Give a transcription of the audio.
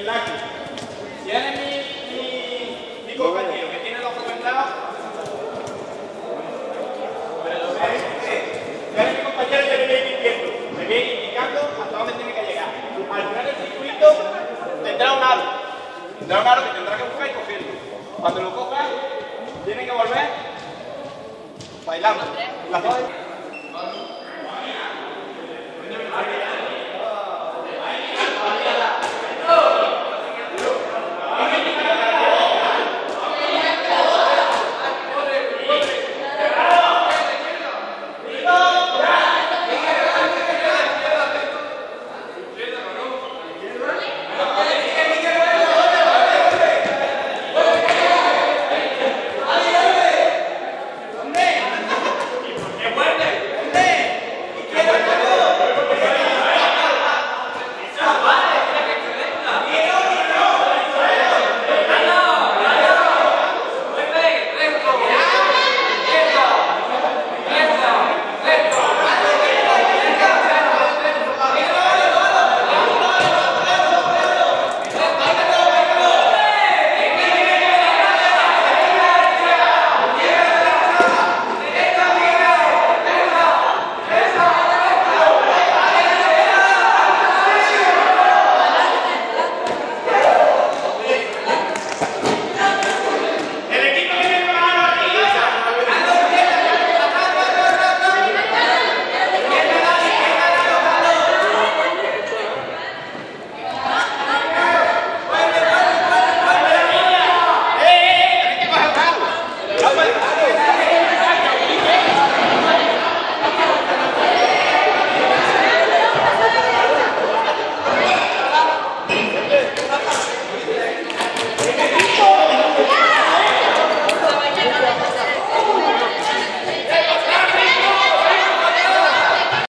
el Tiene mi, mi, mi compañero que tiene los comentados. Tiene mi compañero que le viene diciendo, me viene indicando hasta dónde tiene que llegar. Al final del circuito tendrá un aro. Tendrá un aro que tendrá que buscar y cogerlo. Cuando lo coja, tiene que volver bailando. Las